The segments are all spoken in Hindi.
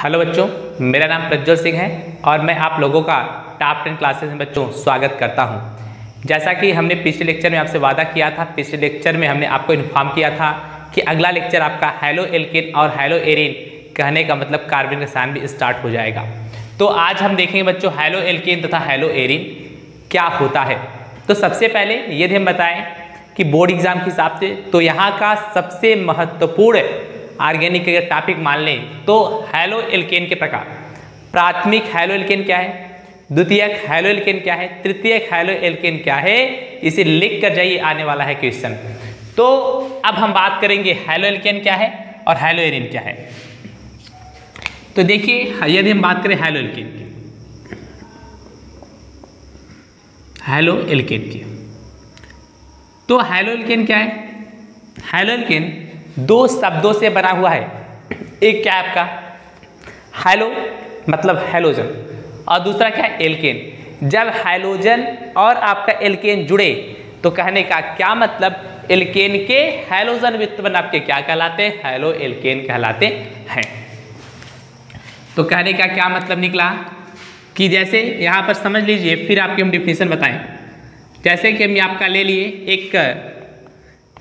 हेलो बच्चों, मेरा नाम प्रज्वल सिंह है और मैं आप लोगों का टॉप टेन क्लासेस में बच्चों स्वागत करता हूँ। जैसा कि हमने पिछले लेक्चर में आपसे वादा किया था, पिछले लेक्चर में हमने आपको इन्फॉर्म किया था कि अगला लेक्चर आपका हेलो एल्किन और हेलो एरिन कहने का मतलब कार्बन रसायन भी स्टार्ट हो जाएगा। तो आज हम देखेंगे बच्चों हेलो एल्किन तथा हेलो एरिन क्या होता है। तो सबसे पहले यदि हम बताएँ कि बोर्ड एग्ज़ाम के हिसाब से तो यहाँ का सबसे महत्वपूर्ण ऑर्गेनिक अगर टॉपिक मान लें तो हेलो एल्केन के प्रकार। प्राथमिक हेलो एल्केन क्या है? द्वितीयक हेलो एल्केन क्या है? तृतीयक हेलो एल्केन क्या है? इसे लिख कर जाइए, आने वाला है क्वेश्चन तो अब हम बात करेंगे हेलो एल्केन क्या है और हेलो एरिन क्या है। तो देखिए, यदि हम बात करें हेलो एल्केन की हेलो एल्केन की तो हेलो एल्केन क्या है? हेलो एल्केन दो शब्दों से बना हुआ है। एक क्या है आपका? हेलो मतलब हेलोजन और दूसरा क्या है? एल्केन जब हेलोजन और आपका एल्केन जुड़े तो कहने का क्या मतलब? एल्केन के हेलोजन व्युत्पन्न आपके क्या कहलाते हैं? हेलो एल्केन कहलाते हैं। तो कहने का क्या मतलब निकला? कि जैसे यहाँ पर समझ लीजिए, फिर आपके हम डिफिनेशन बताएँ। जैसे कि हम आपका ले लिए एक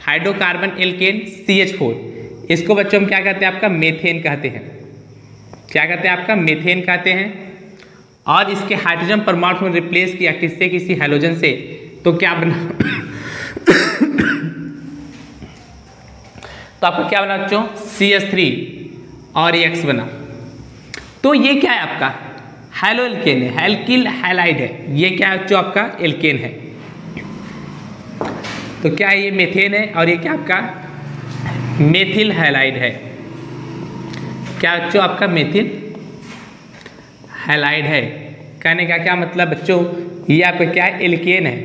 hydrocarbon alkane C H four इसको बच्चों हम क्या कहते हैं? आपका मेथेन कहते हैं। क्या कहते हैं आपका? मेथेन कहते हैं। और इसके हाइड्रोजन परमाणु में रिप्लेस किया किससे? किसी हाइड्रोजन से। तो क्या बना तो आपको क्या बना बच्चों? सी एस थ्री और एक्स बना। तो ये क्या है आपका? हेलो एल्केन है। हेल्किल हैलाइड है। ये क्या है जो आपका? एल्केन है। तो क्या ये मेथेन है और ये क्या आपका मेथिल हैलाइड है? क्या बच्चों आपका मेथिल हैलाइड है? कहने का क्या मतलब बच्चों? ये आपका क्या है एल्केन है?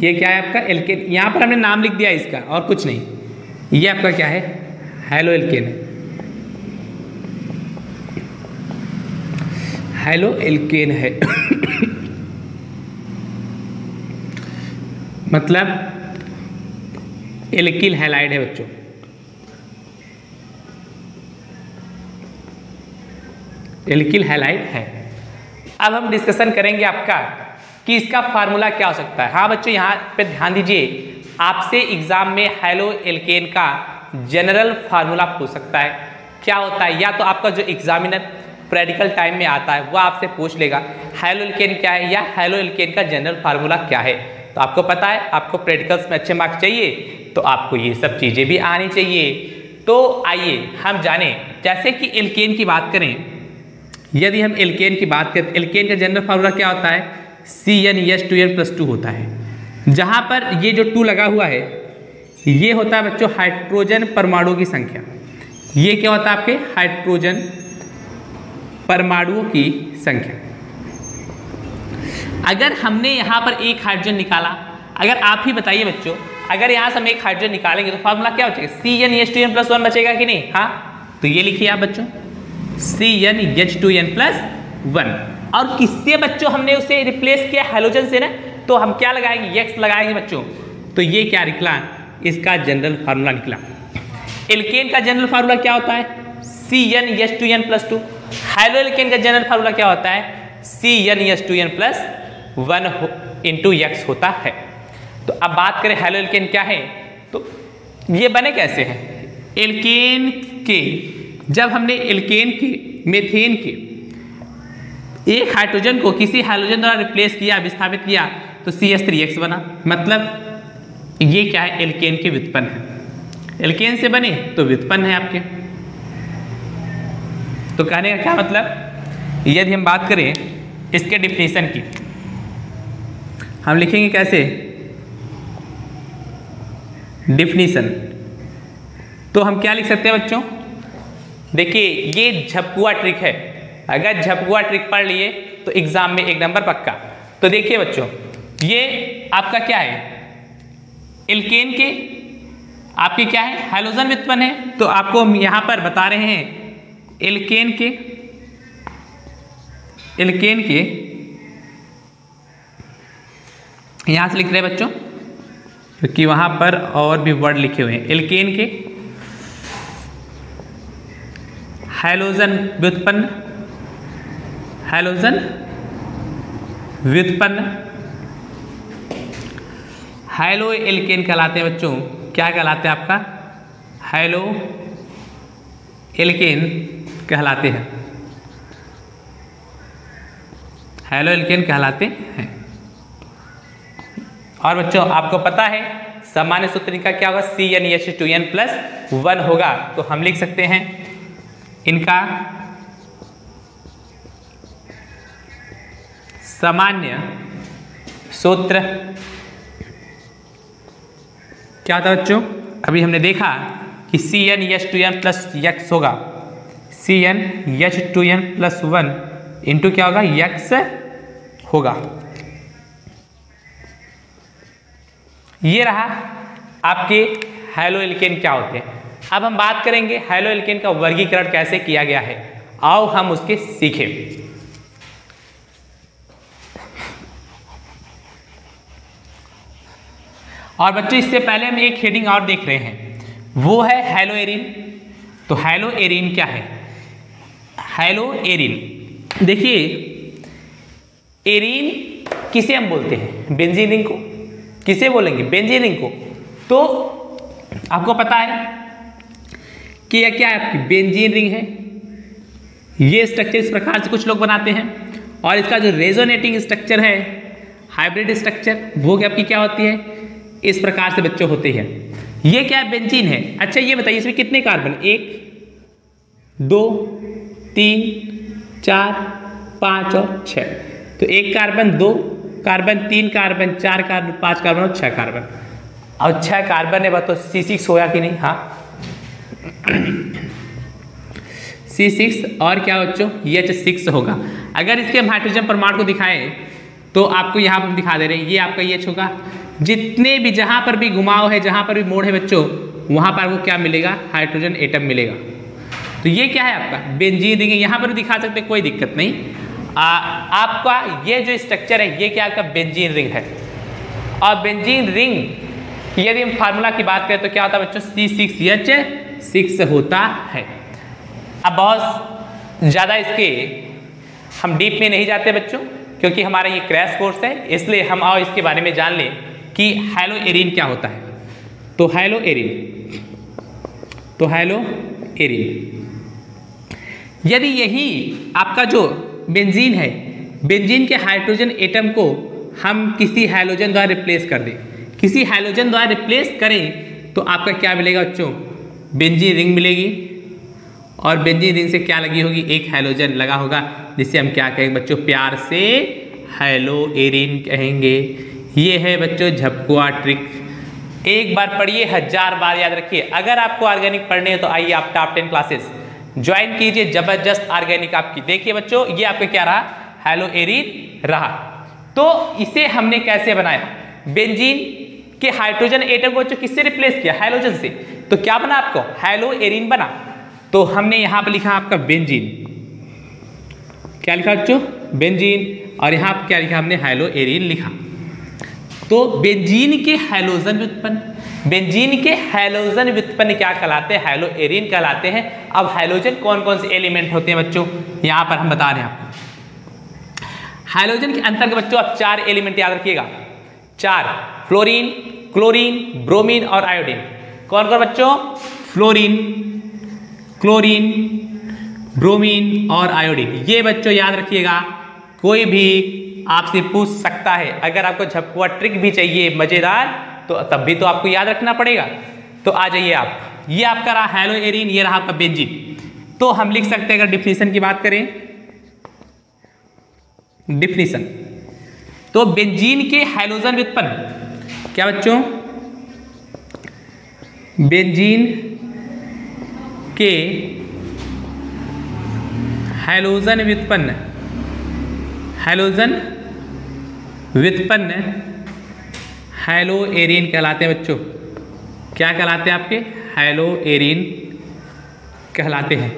ये क्या है आपका एल्केन यहाँ पर हमने नाम लिख दिया इसका और कुछ नहीं। ये आपका क्या है? हेलो एल्केन हेलो एल्केन है। मतलब एल्किल हैलाइड है बच्चों। एल्किल हैलाइड है। अब हम डिस्कशन करेंगे आपका कि इसका फार्मूला क्या हो सकता है। हाँ बच्चों, यहाँ पे ध्यान दीजिए, आपसे एग्ज़ाम में हेलो एल्केन का जनरल फार्मूला पूछ सकता है। क्या होता है? या तो आपका जो एग्जामिनर प्रैक्टिकल टाइम में आता है, वो आपसे पूछ लेगा हेलो एल्केन क्या है या हेलो एल्केन का जनरल फार्मूला क्या है? तो आपको पता है, आपको प्रैक्टिकल्स में अच्छे मार्क्स चाहिए तो आपको ये सब चीज़ें भी आनी चाहिए। तो आइए, हम जानें, जैसे कि एल्केन की बात करें, यदि हम एल्केन की बात करें एल्केन का जनरल फार्मूला क्या होता है? C N S two N plus two होता है। जहाँ पर ये जो टू लगा हुआ है, ये होता है बच्चों हाइड्रोजन परमाणु की संख्या। ये क्या होता है आपके? हाइड्रोजन परमाणुओं की संख्या। अगर हमने यहाँ पर एक हाइड्रोजन निकाला, अगर आप ही बताइए बच्चों, अगर यहाँ से हम एक हाइड्रोजन निकालेंगे तो फार्मूला क्या बचेगा? C N H two N plus one बचेगा कि नहीं? हाँ? तो ये लिखिए आप बच्चों। C N H two N plus one और किससे बच्चों हमने उसे रिप्लेस किया हेलोजन से ना? तो हम क्या लगाएँगे? एक्स लगाएँगे बच्चों। तो ये क्या निकला? इसका जनरल फार्मूला निकला। एल्केन का जनरल फार्मूला क्या होता है? C N H two N plus two haloalkane का जनरल फार्मूला क्या होता है? C N H two N plus one into X होता है। तो अब बात करें हेलो एल्केन क्या है? तो ये बने कैसे हैं? एल्केन के, जब हमने एल्केन के, मेथेन के, एक हाइड्रोजन को किसी हाइड्रोजन द्वारा रिप्लेस किया, विस्थापित किया तो सी एस थ्री एक्स बना। मतलब ये क्या है? एल्केन के व्युत्पन्न है। एल्केन से बने तो व्युत्पन्न है आपके। तो कहने का क्या मतलब? यदि हम बात करें इसके डिफिनेशन की हम लिखेंगे कैसे? डिफिनीशन तो हम क्या लिख सकते हैं बच्चों? देखिए, ये झपकुआ ट्रिक है। अगर झपकुआ ट्रिक पढ़ लिए तो एग्ज़ाम में एक नंबर पक्का। तो देखिए बच्चों, ये आपका क्या है? एल्केन के आपके क्या है? हाइलोजन व्युत्पन्न है। तो आपको हम यहाँ पर बता रहे हैं एल्केन के एल्केन के यहाँ से लिख रहे हैं बच्चों, क्योंकि तो वहाँ पर और भी वर्ड लिखे हुए हैं। एल्केन के हैलोजन व्युत्पन्न हैलोजन व्युत्पन्न हैलो एल्केन कहलाते हैं बच्चों। क्या कहलाते हैं आपका? हैलो एल्केन कहलाते हैं। हैलो एल्केन कहलाते हैं। और बच्चों, आपको पता है, सामान्य सूत्र इनका क्या होगा? C N H two N plus one होगा। तो हम लिख सकते हैं, इनका सामान्य सूत्र क्या होता बच्चों? अभी हमने देखा कि C N H two N plus X होगा। C N H two N plus one into क्या होगा? यक्स होगा। ये रहा आपके हैलो एल्केन क्या होते हैं। अब हम बात करेंगे हेलो एल्केन का वर्गीकरण कैसे किया गया है। आओ हम उसके सीखें। और बच्चों, इससे पहले हम एक हेडिंग और देख रहे हैं। वो है हेलो एरिन। तो हैलो एरिन क्या है? Hello Erin. देखिए, एरिन किसे हम बोलते हैं? बेंजीन को किसे बोलेंगे? बेंजीन रिंग को। तो आपको पता है कि यह क्या है आपकी? बेंजीन रिंग है। ये स्ट्रक्चर इस प्रकार से कुछ लोग बनाते हैं और इसका जो रेजोनेटिंग स्ट्रक्चर है हाइब्रिड स्ट्रक्चर वो क्या आपकी क्या होती है? इस प्रकार से बच्चे होते हैं। ये क्या है? बेंजीन है। अच्छा ये बताइए, इसमें कितने कार्बन एक, दो, तीन, चार, पाँच और छः तो एक कार्बन दो कार्बन, तीन कार्बन, चार कार्बन, पाँच कार्बन और छः कार्बन। और छः कार्बन है तो सी सिक्स होया कि नहीं? हाँ। सी सिक्स और क्या बच्चों? एच सिक्स होगा। अगर इसके हम हाइड्रोजन परमाणु को दिखाएँ तो आपको यहाँ पर दिखा दे रहे हैं, ये आपका एच होगा। जितने भी, जहाँ पर भी घुमाव है, जहाँ पर भी मोड़ है बच्चों, वहाँ पर आपको क्या मिलेगा? हाइड्रोजन एटम मिलेगा। तो ये क्या है आपका? बेंजीन रिंग यहाँ पर भी दिखा सकते कोई दिक्कत नहीं। आ, आपका ये जो स्ट्रक्चर है ये क्या आपका बेंजीन रिंग है? और बेंजीन रिंग यदि हम फार्मूला की बात करें तो क्या होता है बच्चों? सी सिक्स एच सिक्स होता है। अब बहुत ज़्यादा इसके हम डीप में नहीं जाते बच्चों क्योंकि हमारा ये क्रैश कोर्स है इसलिए हम आओ इसके बारे में जान लें कि हैलो एरिन क्या होता है। तो हैलो एरिन तो हैलो एरिन यदि यही आपका जो बेंजीन है। बेंजीन के हाइड्रोजन एटम को हम किसी हाइलोजन द्वारा रिप्लेस कर दें। किसी हाइलोजन द्वारा रिप्लेस करें तो आपका क्या मिलेगा बच्चों? बेंजीन रिंग मिलेगी। और बेंजीन रिंग से क्या लगी होगी? एक हाइलोजन लगा होगा जिसे हम क्या कहेंगे बच्चों? प्यार से हैलो एरिन कहेंगे। ये है बच्चों झपकुआ ट्रिक एक बार पढ़िए, हज़ार बार याद रखिए। अगर आपको ऑर्गेनिक पढ़ने है तो आइए आप टॉप टेन क्लासेस ज्वाइन कीजिए ज़बरदस्त ऑर्गेनिक आपकी। देखिए बच्चों, ये आपका क्या रहा? हेलो एरिन रहा। तो इसे हमने कैसे बनाया? बेंजीन के हाइड्रोजन एटम को बच्चों किससे रिप्लेस किया? हाइड्रोजन से। तो क्या बना आपको? हेलो एरिन बना। तो हमने यहाँ पर लिखा आपका बेंजीन क्या लिखा बच्चों? बेंजीन और यहाँ पर क्या लिखा हमने? हाइलो एरिन लिखा। तो बेंजीन के हाइलोजन व्युत्पन्न बेंजीन के हाइलोजन व्युत्पन्न क्या कहलाते हैं? हाइलो एरिन कहलाते हैं। अब हाइलोजन कौन कौन से एलिमेंट होते हैं बच्चों? यहाँ पर हम बता रहे हैं आपको। हाइलोजन के अंतर्गत बच्चों, आप चार एलिमेंट याद रखिएगा। चार, फ्लोरीन, क्लोरीन, ब्रोमीन और आयोडीन। कौन कौन बच्चों? फ्लोरीन, क्लोरीन, ब्रोमीन और आयोडीन। ये बच्चों याद रखिएगा, कोई भी आपसे पूछ सकता है। अगर आपको झपकुआ ट्रिक भी चाहिए, मज़ेदार तो तब भी तो आपको याद रखना पड़ेगा। तो आ जाइए आप। ये आपका रहा हेलो एरिन, ये रहा आपका बेंजीन तो हम लिख सकते हैं अगर डिफिनीशन की बात करें। डिफिनीशन। तो बेंजीन के हाइलोजन व्युत्पन्न। क्या बच्चों? बेंजीन के हाइलोजन व्युत्पन्न। हाइलोजन व्युत्पन्न हैलो एरिन कहलाते हैं बच्चों। क्या कहलाते हैं आपके? हैलो एरिन कहलाते हैं।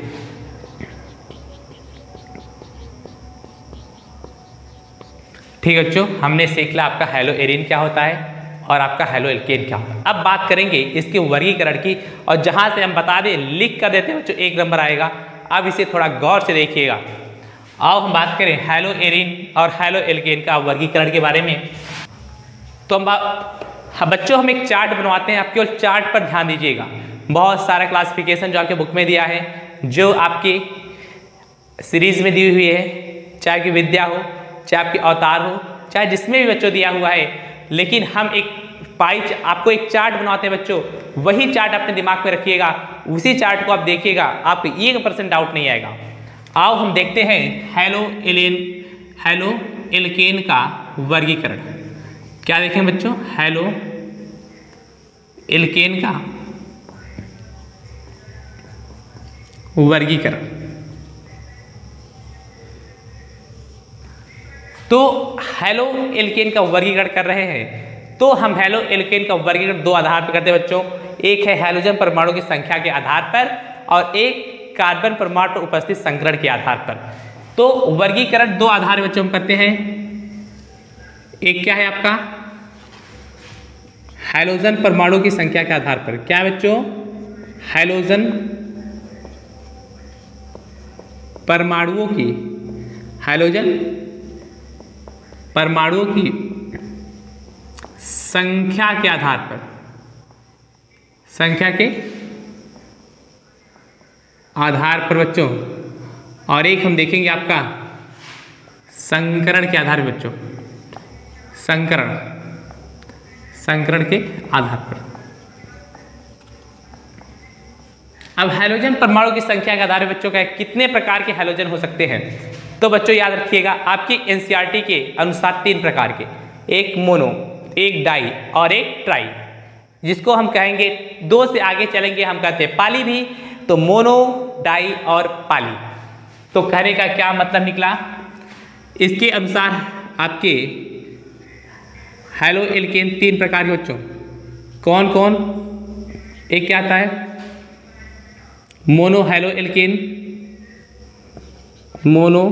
ठीक है बच्चों, हमने सीख लिया आपका हैलो एरिन क्या होता है और आपका हैलो एल्केन क्या होता है। अब बात करेंगे इसके वर्गीकरण की और जहाँ से हम बता दें, लिख कर देते हैं बच्चों, एक नंबर आएगा। अब इसे थोड़ा गौर से देखिएगा। अब हम बात करें हेलो एरिन और हेलो एल्केन का वर्गीकरण के बारे में। तो हम हाँ, बच्चों हम एक चार्ट बनवाते हैं आप केवल चार्ट पर ध्यान दीजिएगा। बहुत सारा क्लासिफिकेशन जो आपके बुक में दिया है जो आपकी सीरीज़ में दी हुई है चाहे आपकी विद्या हो चाहे आपकी अवतार हो चाहे जिसमें भी बच्चों दिया हुआ है लेकिन हम एक पाई आपको एक चार्ट बनवाते हैं बच्चों। वही चार्ट अपने दिमाग में रखिएगा उसी चार्ट को आप देखिएगा आपको एक परसेंट डाउट नहीं आएगा। आओ हम देखते हैं हेलो एलेन हेलो एल्केन का वर्गीकरण। क्या देखें बच्चों? हेलो एल्केन का? वर्गीकरण। तो हेलो एल्केन का वर्गीकरण कर रहे हैं। तो हम हेलो एल्केन का वर्गीकरण दो आधार पर करते हैं बच्चों। एक है हेलोजन परमाणु की संख्या के आधार पर और एक कार्बन परमाणु पर उपस्थित संकरण के आधार पर। तो वर्गीकरण दो आधार बच्चों हम करते हैं। एक क्या है आपका? हेलोजन परमाणु की संख्या के आधार पर। क्या बच्चों? हाइलोजन परमाणुओं की, हाइलोजन परमाणुओं की संख्या के आधार पर। संख्या के आधार पर बच्चों, और एक हम देखेंगे आपका संकरण के आधार पर बच्चों। संकरण। संकरण के आधार पर। अब हाइड्रोजन परमाणु की संख्या के आधार पर बच्चों का कितने प्रकार के हाइड्रोजन हो सकते हैं? तो बच्चों, याद रखिएगा, आपकी एनसीईआरटी के अनुसार तीन प्रकार के। एक मोनो एक डाई और एक ट्राई जिसको हम कहेंगे, दो से आगे चलेंगे, हम कहते हैं पाली भी तो मोनो डाई और पाली। तो कहने का क्या मतलब निकला? इसके अनुसार आपके हेलो एल्केन तीन प्रकार के बच्चों। कौन कौन? एक क्या आता है? Mono, halo alkane mono,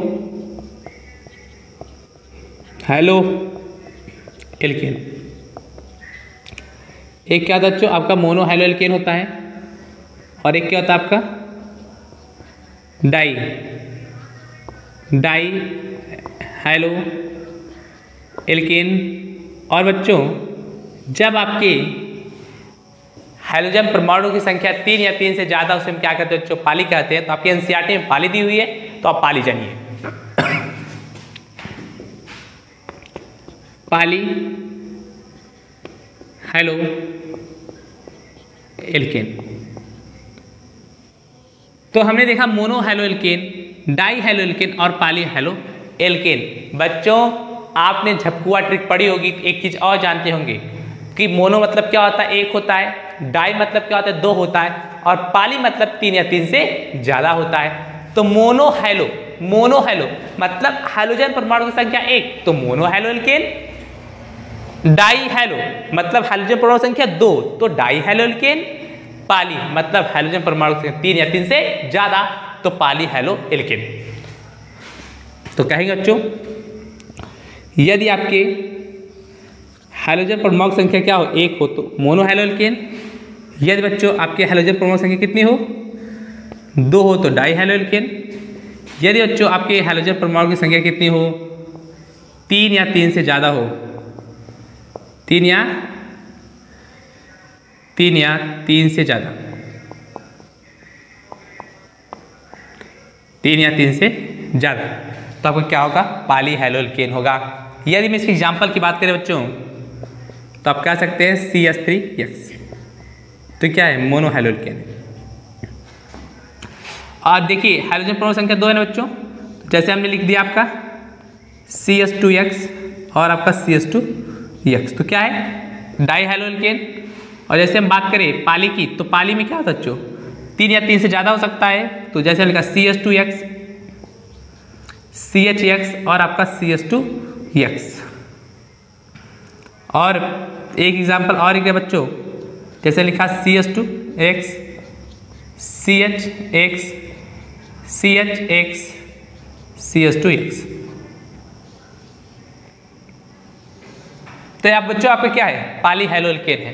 halo alkane एक क्या होता है बच्चों? आपका मोनो, हेलो एल्केन होता है। और एक क्या होता है आपका? डाई। डाई, हेलो एल्केन और बच्चों, जब आपके हाइड्रोजन परमाणु की संख्या तीन या तीन से ज़्यादा, उसे हम क्या कहते हैं, बच्चों, पाली कहते हैं तो आपके एनसीईआरटी में पाली दी हुई है तो आप पाली जानिए। Poly haloalkane. तो हमने देखा mono halo alkane, die halo alkane और पाली हेलो एल्केन। बच्चों आपने झपकुआ ट्रिक पढ़ी होगी, एक चीज़ और जानते होंगे कि मोनो मतलब क्या होता है? एक होता है, डाई मतलब क्या होता है? दो होता है, और पाली मतलब तीन या तीन से ज़्यादा होता है। तो मोनो हेलो मोनो हेलो मतलब हाइड्रोजन परमाणु की संख्या एक तो mono halo alkane, di halo मतलब हाइड्रोजन परमाणु संख्या दो तो डाई हेलो एल्केन, पाली मतलब हाइड्रोजन परमाणु संख्या तीन या तीन से ज़्यादा तो पाली हेलो एल्केन। तो कहेंगे बच्चों यदि आपके हाइड्रोजन परमाणु संख्या क्या हो? एक हो तो मोनो हाइलोल्केन यदि बच्चों, आपके हाइड्रोजन परमाणु संख्या कितनी हो? दो हो तो डाई हाइलोल्केन यदि बच्चों, आपके हाइड्रोजन परमाणु की संख्या कितनी हो? तीन या तीन से ज़्यादा हो। तीन या तीन या तीन से ज़्यादा। तीन या तीन से ज़्यादा। तो आपको क्या होगा? पाली हाइलोल्केन होगा। यदि मैं इसकी एग्ज़ाम्पल की बात करें बच्चों तो आप कह सकते हैं सी एस थ्री एक्स तो क्या है? मोनो हाइड्रोजन और देखिए हाइड्रोजन परमाणु संख्या दो है ना बच्चों? जैसे हमने लिख दिया आपका सी एस टू एक्स और आपका सी एस टू एक्स तो क्या है? डाई हाइड्रोजन और जैसे हम बात करें पाली की तो पाली में क्या होता है बच्चों? तीन या तीन से ज़्यादा हो सकता है। तो जैसे लिखा C S two X C H X और आपका सी एस टू एक्स और एक एग्ज़ाम्पल और एक है बच्चों? जैसे लिखा C S two X C H X C H X C S two X तो आप बच्चों, आपका क्या है? पाली हाइलोल्केन है।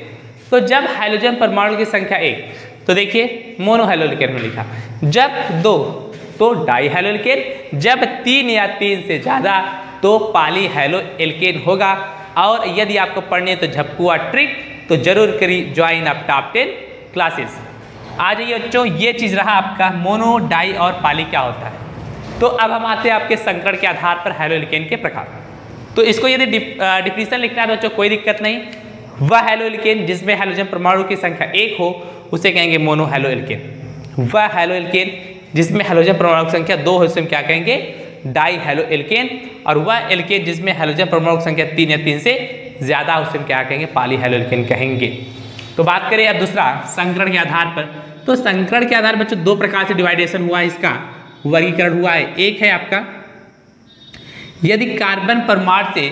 तो जब हाइड्रोजन परमाणु की संख्या एक तो देखिए मोनो में लिखा। जब दो तो डाई हैलो एल्केन जब तीन या तीन से ज़्यादा तो पाली हैलो एल्केन होगा। और यदि आपको पढ़ने तो झपकुआ ट्रिक तो ज़रूर करी join up top ten classes आ जाइए बच्चों, ये चीज़ रहा आपका, मोनो, डाई और पाली क्या होता है? तो अब हम आते हैं आपके संकट के आधार पर हैलो एल्केन के प्रकार। तो इसको यदि डिफिनीशन लिखना है बच्चों, कोई दिक्कत नहीं। वह हैलो एल्केन, जिसमें हेलोजन परमाणु की संख्या एक हो, उसे कहेंगे मोनो हैलो एल्केन। वह हैलो एल्केन, जिसमें हेलोजन परमाणु की संख्या दो हो, उसे हम क्या कहेंगे? डाई हैलो एल्केन, और वह एल्केन जिसमें हैलोजन परमाणु संख्या तीन या तीन से ज़्यादा, उसे हम क्या कहेंगे? पाली हैलो एल्केन कहेंगे। तो बात करें अब दूसरा, संकरण के आधार पर। तो संकरण के आधार पर बच्चों, दो प्रकार से डिवाइडेशन हुआ है इसका। वर्गीकरण हुआ है, एक है आपका, यदि कार्बन परमाणु से,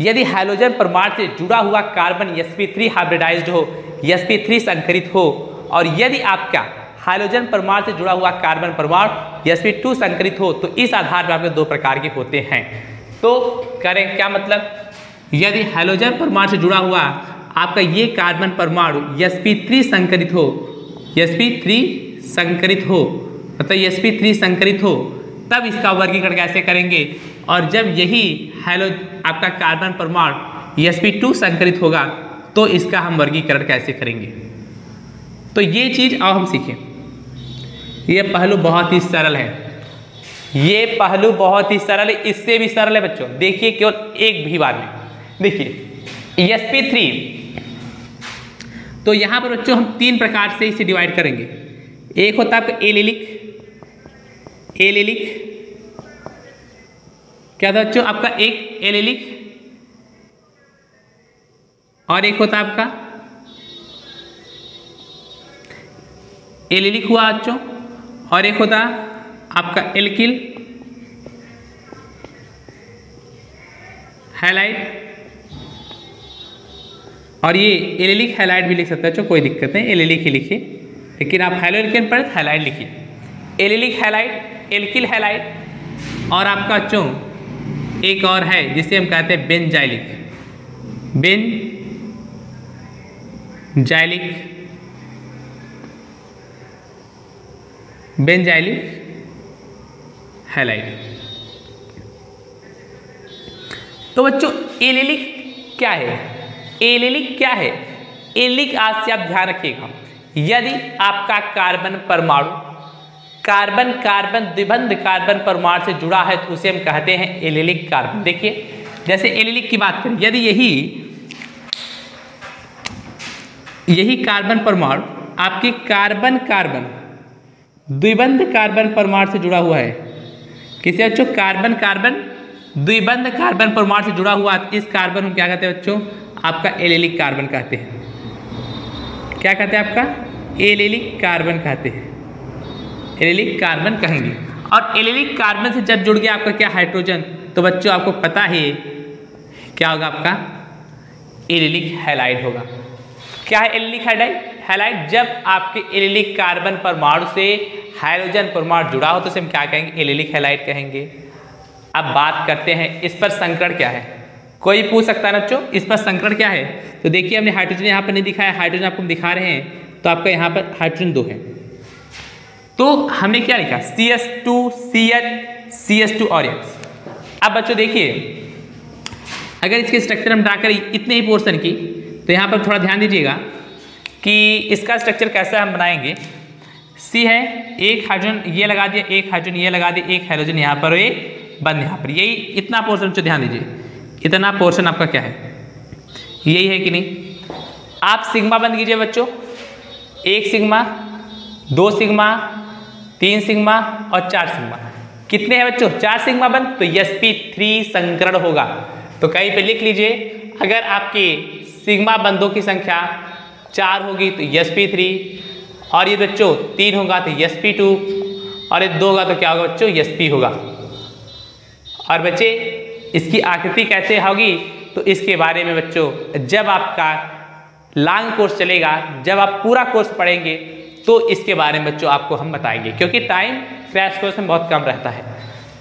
यदि हाइड्रोजन परमाणु से जुड़ा हुआ कार्बन sp3 हाइब्रिडाइज्ड हो sp3 संकरित हो, और यदि आपका हाइड्रोजन परमाणु से जुड़ा हुआ कार्बन परमाणु sp2 संकरित हो तो इस आधार पर आपके दो प्रकार के होते हैं। तो करें क्या मतलब? यदि हाइड्रोजन परमाणु से जुड़ा हुआ आपका ये कार्बन परमाणु sp3 संकरित हो sp3 संकरित हो मतलब sp3 संकरित हो, तब इसका वर्गीकरण कैसे करेंगे? और जब यही हैलो आपका कार्बन परमाणु sp2 संकरित होगा तो इसका हम वर्गीकरण कैसे करेंगे? तो ये चीज़ अब हम सीखें। ये पहलू बहुत ही सरल है। ये पहलू बहुत ही सरल है इससे भी सरल है बच्चों। देखिए केवल एक भी बार में देखिए sp3 तो यहाँ पर बच्चों, हम तीन प्रकार से इसे डिवाइड करेंगे। एक होता है आपका एलिलिक। एलिलिक। क्या था बच्चों? आपका एक एलिलिक। और एक होता आपका एलिलिक हुआ बच्चों। और एक होता आपका एल्किल हैलाइट और ये एलिलिक हैलाइट भी लिख सकते हैं, जो कोई दिक्कत नहीं एलिलिक ही लिखिए। लेकिन आप हैलो एल्केन पर हैलाइट लिखिए। एलिलिक हैलाइट एल्किल हैलाइट और आपका चो एक और है, जिसे हम कहते हैं बेनजाइलिक बेन जाइलिक बेनजाइलिक हैलाइट तो बच्चों एलिलिक क्या है? एलिलिक क्या है? एलिक आज से आप ध्यान रखिएगा। यदि आपका कार्बन परमाणु, कार्बन कार्बन द्विबंध, कार्बन परमाणु से जुड़ा है तो उसे हम कहते हैं एलिलिक कार्बन। देखिए, जैसे एलिलिक की बात करें, यदि यही यही कार्बन परमाणु आपके कार्बन कार्बन द्विबंध कार्बन परमाणु से जुड़ा हुआ है। किसे बच्चों? Carbon carbon. द्विबंध कार्बन परमाणु से जुड़ा हुआ इस कार्बन को क्या कहते हैं बच्चों? आपका एलेलिक कार्बन कहते हैं। क्या कहते हैं आपका? एलेलिक कार्बन कहते हैं। एलेलिक कार्बन कहेंगे। और एलेलिक कार्बन से जब जुड़ गया आपका क्या? हाइड्रोजन। तो बच्चों, आपको पता है क्या होगा आपका? एलेलिक हैलाइड होगा। क्या है एलिलिक हैलाइड? हैलाइड जब आपके एलिलिक कार्बन परमाणु से हाइड्रोजन परमाणु जुड़ा हो तो उसे हम क्या कहेंगे? एलिलिक हैलाइड कहेंगे। अब बात करते हैं, इस पर संकरण क्या है? कोई पूछ सकता है बच्चों? इस पर संकरण क्या है? तो देखिए, हमने हाइड्रोजन यहाँ पर नहीं दिखाया। हाइड्रोजन आपको हम दिखा रहे हैं तो आपका यहाँ पर हाइड्रोजन दो है। तो हमने क्या लिखा? C S two C H C S two और एक्स अब बच्चों देखिए, अगर इसके स्ट्रक्चर हम ड्रा करें इतने ही पोर्शन की तो यहाँ पर थोड़ा ध्यान दीजिएगा। कि इसका स्ट्रक्चर कैसा हम बनाएँगे। सी है, एक हाइड्रोजन ये लगा दिया, एक हाइड्रोजन ये लगा दिया, एक हाइड्रोजन यहाँ पर एक बंद यहाँ पर। यही इतना पोर्शन जो ध्यान दीजिए। इतना पोर्शन आपका क्या है? यही है कि नहीं? आप सिग्मा बंद कीजिए बच्चों। एक सिग्मा दो सिग्मा तीन सिग्मा और चार सिग्मा कितने हैं बच्चों? चार सिग्मा बंद तो यस पी थ्री संकरण होगा। तो कहीं पे लिख लीजिए, अगर आपकी सिग्मा बंदों की संख्या चार होगी तो यस पी थ्री और ये बच्चों तीन होगा तो यस पी टू और ये दो होगा तो क्या होगा बच्चों? यस पी होगा। और बच्चे, इसकी आकृति कैसे होगी? तो इसके बारे में बच्चों, जब आपका लॉन्ग कोर्स चलेगा, जब आप पूरा कोर्स पढ़ेंगे तो इसके बारे में बच्चों आपको हम बताएँगे, क्योंकि टाइम क्रैश कोर्स में बहुत कम रहता है।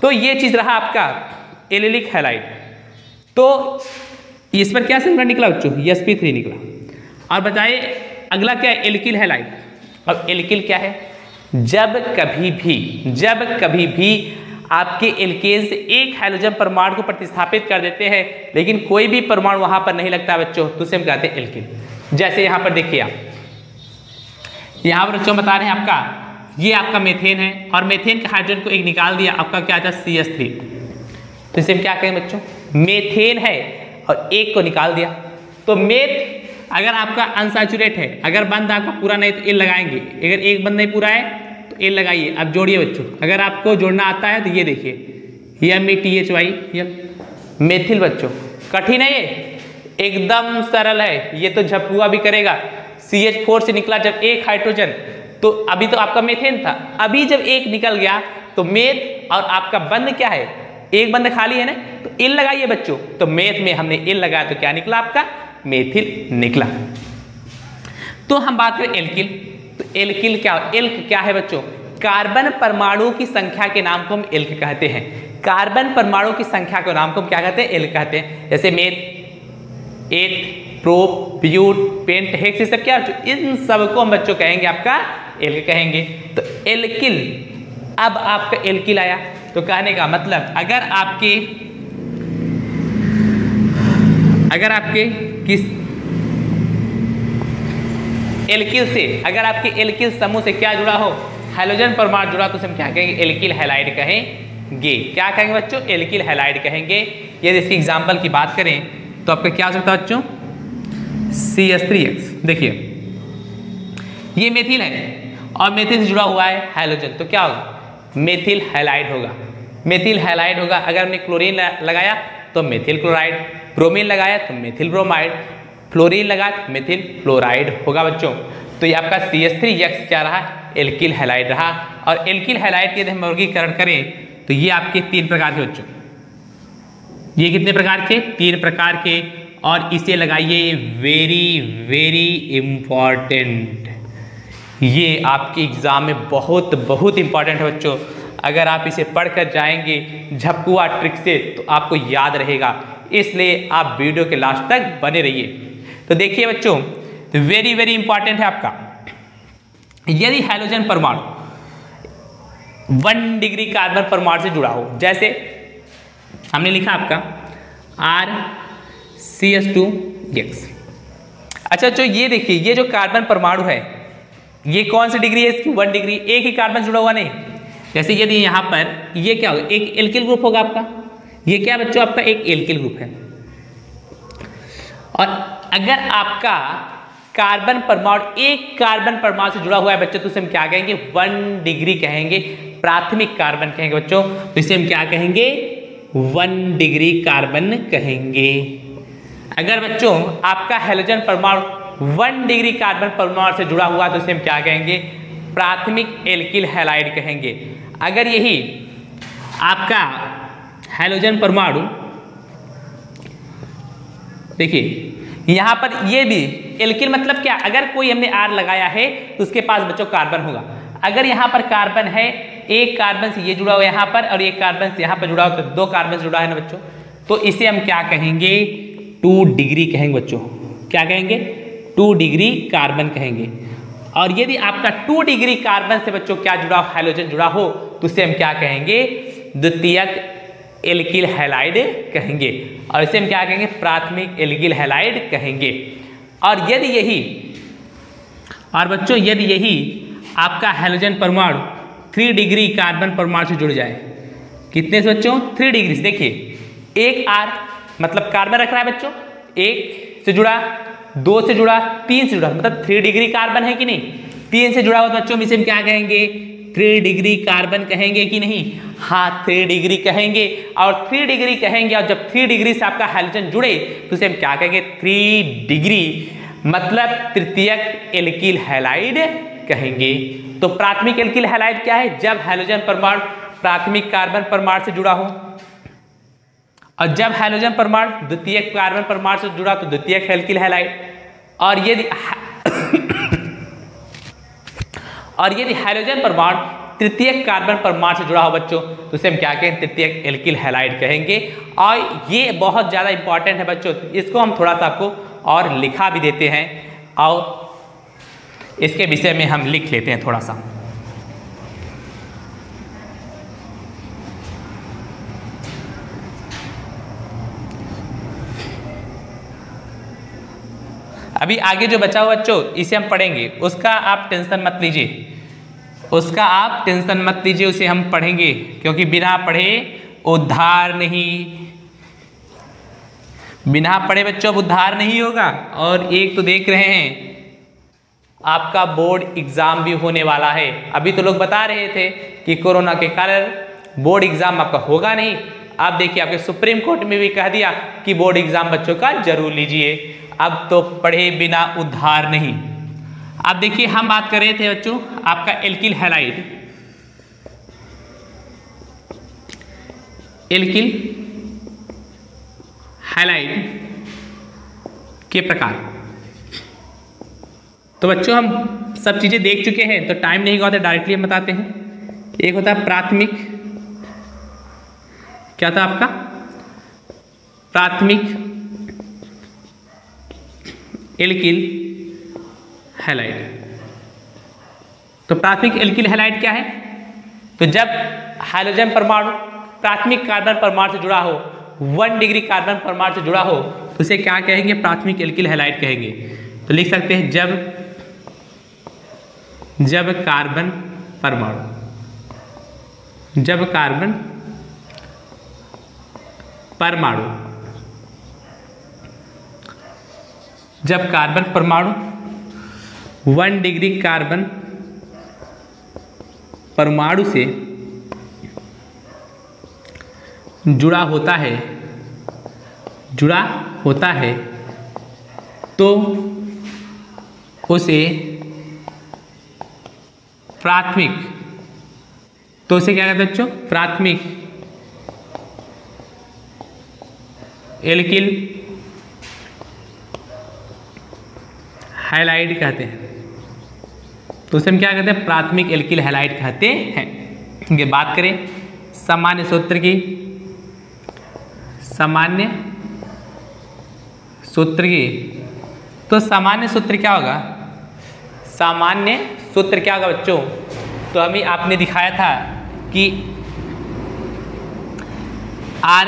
तो ये चीज़ रहा आपका एलिलिक हैलाइड तो इस पर क्या संकरण निकला बच्चों? एस पी थ्री निकला। और बताइए, अगला क्या है? एल्किल हैलाइड अब एल्किल क्या है? जब कभी भी, जब कभी भी आपके एल्केन से एक हाइड्रोजन परमाणु को प्रतिस्थापित कर देते हैं, लेकिन कोई भी परमाणु वहाँ पर नहीं लगता बच्चों। तो उसे हम कहते हैं एल्किन जैसे यहाँ पर देखिए आप। यहाँ पर बच्चों बता रहे हैं आपका, ये आपका मेथेन है, और मेथेन के हाइड्रोजन को एक निकाल दिया, आपका क्या आता है? सी एस थ्री तो इसे हम क्या कहें बच्चों? मेथेन है, और एक को निकाल दिया। तो मेथ अगर आपका अनसेचुरेट है, अगर बंद आपका पूरा नहीं तो एल लगाएँगे। अगर एक बंद नहीं पूरा है तो एल लगाइए। अब जोड़िए बच्चों। अगर आपको जोड़ना आता है तो ये देखिए। M E T H Y methyl बच्चों। कठिन है ये। एकदम सरल है। ये तो झपुआ भी करेगा। सी एच फोर से निकला जब एक हाइड्रोजन तो अभी तो आपका मेथेन था। अभी जब एक निकल गया तो मेथ और आपका बंद क्या है? एक बंद खाली है ना? तो एल लगाइए बच्चों। तो मेथ में हमने एल लगाया तो क्या निकला आपका? मेथिल निकला। तो हम बात करें एल्किल। तो एल्किल क्या, एल्क क्या है बच्चों? कार्बन परमाणु की संख्या के नाम को हम एल्क कहते हैं। कार्बन परमाणु की संख्या के नाम को हम क्या कहते हैं? एल्क कहते हैं। जैसे meth eth prop but pent, hex, ये सब क्या इन सबको हम बच्चों कहेंगे आपका एल्क कहेंगे। तो एल्किल, अब आपका एल्किल आया। तो कहने का मतलब अगर आपके अगर आपके किस एल्किल से, अगर आपके एल्किल समूह से क्या जुड़ा हो? हाइड्रोजन परमाणु जुड़ा तो हम क्या कहेंगे? एल्किल हैलाइड कहेंगे। क्या कहेंगे बच्चों? एल्किल हैलाइड कहेंगे। यदि इसकी एग्ज़ाम्पल की बात करें तो आपका क्या हो सकता है बच्चों? सी एस थ्री एक्स देखिए, ये मेथिल है और मेथिल से जुड़ा हुआ है हाइड्रोजन तो क्या होगा? मेथिल हैलाइड होगा। मेथिल हैलाइड होगा। अगर हमने क्लोरीन लगाया तो मेथिल क्लोराइड ब्रोमीन लगाया तो मेथिल ब्रोमाइड फ्लोरीन लगा तो मेथिल फ्लोराइड होगा बच्चों। तो ये आपका सी एस थ्री यक्स क्या रहा? एल्किल हैलाइड रहा। और एल्किल हेलाइड के यदि हम वर्गीकरण करें तो ये आपके तीन प्रकार के बच्चों। ये कितने प्रकार के? तीन प्रकार के। और इसे लगाइए वेरी वेरी इंपॉर्टेंट ये आपके एग्ज़ाम में बहुत बहुत इंपॉर्टेंट है बच्चों। अगर आप इसे पढ़कर जाएँगे, झपकुआ ट्रिक से तो आपको याद रहेगा। इसलिए आप वीडियो के लास्ट तक बने रहिए। तो देखिए बच्चों तो वेरी वेरी इंपॉर्टेंट है आपका। यदि हाइड्रोजन परमाणु वन डिग्री कार्बन परमाणु से जुड़ा हो, जैसे हमने लिखा आपका R C S two X अच्छा जो ये देखिए, ये जो कार्बन परमाणु है, ये कौन सी डिग्री है इसकी? वन डिग्री एक ही कार्बन जुड़ा हुआ नहीं। जैसे यदि यहाँ पर, ये क्या होगा? एक एल्किल ग्रुप होगा आपका। ये क्या बच्चों, आपका एक एल्किल ग्रुप है। और अगर आपका कार्बन परमाणु, एक कार्बन परमाणु से जुड़ा हुआ है बच्चों तो इसे हम क्या कहेंगे? वन डिग्री कहेंगे। प्राथमिक कार्बन कहेंगे बच्चों तो इसे हम क्या कहेंगे? वन डिग्री कार्बन कहेंगे। अगर बच्चों, आपका हेलोजन परमाणु वन डिग्री कार्बन परमाणु से जुड़ा हुआ तो इसे हम क्या कहेंगे? प्राथमिक एल्किल हेलाइड कहेंगे। अगर यही आपका हेलोजन परमाणु। देखिए, यहाँ पर ये भी एल्किल मतलब क्या? अगर कोई हमने आर लगाया है तो उसके पास बच्चों कार्बन होगा। अगर यहाँ पर कार्बन है, एक कार्बन से ये जुड़ा हुआ यहाँ पर और एक कार्बन से यहाँ पर जुड़ा हुआ तो दो कार्बन जुड़ा है ना बच्चों? तो इसे हम क्या कहेंगे? टू डिग्री कहेंगे बच्चों। क्या कहेंगे? टू डिग्री कार्बन कहेंगे। और यदि आपका टू डिग्री कार्बन से बच्चों क्या जुड़ा हो हाइड्रोजन जुड़ा हो तो उसे हम क्या कहेंगे? द्वितीयक एल्किल हैलाइड कहेंगे। और इसे हम क्या कहेंगे? प्राथमिक एल्किल हैलाइड कहेंगे। और यदि यही, और बच्चों, यदि यही आपका हाइड्रोजन परमाणु थ्री डिग्री कार्बन परमाणु से जुड़ जाए। कितने से बच्चों? थ्री डिग्री से। देखिए, एक आर मतलब कार्बन रख रहा है बच्चों। एक से जुड़ा, दो से जुड़ा, तीन से जुड़ा मतलब थ्री डिग्री कार्बन है कि नहीं? तीन से जुड़ा हुआ तो बच्चों इसे हम क्या कहेंगे? थ्री डिग्री कार्बन कहेंगे कि नहीं? हाँ थ्री डिग्री कहेंगे और थ्री डिग्री कहेंगे और जब थ्री डिग्री से आपका हाइड्रोजन जुड़े तो उसे हम क्या कहेंगे? थ्री डिग्री मतलब तृतीयक एल्किल हैलाइड कहेंगे। तो प्राथमिक एल्किल हैलाइड क्या है? जब हाइड्रोजन परमाणु प्राथमिक कार्बन परमाणु से जुड़ा हो। और जब हाइड्रोजन परमाणु द्वितीय कार्बन परमाणु से जुड़ा तो द्वितीय एल्किल हैलाइड और यदि और यदि हाइड्रोजन परमाणु तृतीय कार्बन परमाणु से जुड़ा हो बच्चों तो उसे हम क्या कहें? तृतीय एल्किल हैलाइड कहेंगे। और ये बहुत ज़्यादा इंपॉर्टेंट है बच्चों, इसको हम थोड़ा सा आपको और लिखा भी देते हैं। और इसके विषय में हम लिख लेते हैं थोड़ा सा। अभी आगे जो बचा हुआ बच्चों इसे हम पढ़ेंगे। उसका आप टेंशन मत लीजिए। उसका आप टेंशन मत लीजिए, उसे हम पढ़ेंगे। क्योंकि बिना पढ़े उद्धार नहीं। बिना पढ़े बच्चों, अब उद्धार नहीं होगा। और एक तो देख रहे हैं, आपका बोर्ड एग्ज़ाम भी होने वाला है। अभी तो लोग बता रहे थे कि कोरोना के कारण बोर्ड एग्ज़ाम आपका होगा नहीं। आप देखिए, आपके सुप्रीम कोर्ट में भी कह दिया कि बोर्ड एग्ज़ाम बच्चों का ज़रूर लीजिए। अब तो पढ़े बिना उद्धार नहीं। अब देखिए, हम बात कर रहे थे बच्चों, आपका एल्किल हैलाइड। एल्किल हैलाइड के प्रकार। तो बच्चों, हम सब चीज़ें देख चुके हैं तो टाइम नहीं होता डायरेक्टली हम बताते हैं। एक होता है प्राथमिक क्या था आपका? प्राथमिक एल्किल हैलाइड। तो प्राथमिक एल्किल हैलाइड क्या है? तो जब हाइड्रोजन परमाणु प्राथमिक कार्बन परमाणु से जुड़ा हो, वन डिग्री कार्बन परमाणु से जुड़ा हो तो उसे क्या कहेंगे? प्राथमिक एल्किल हैलाइड कहेंगे। तो लिख सकते हैं, जब जब कार्बन परमाणु, जब कार्बन परमाणु। जब कार्बन परमाणु वन डिग्री कार्बन परमाणु से जुड़ा होता है, जुड़ा होता है तो उसे प्राथमिक तो उसे क्या कहते हैं बच्चों? प्राथमिक। एल्किल हाइलाइड कहते हैं। तो उसे हम क्या कहते हैं? प्राथमिक एल्किल हैलाइड कहते हैं। ये बात करें, सामान्य सूत्र की। सामान्य सूत्र की। तो सामान्य सूत्र क्या होगा? सामान्य सूत्र क्या होगा बच्चों? तो हमें आपने दिखाया था कि आर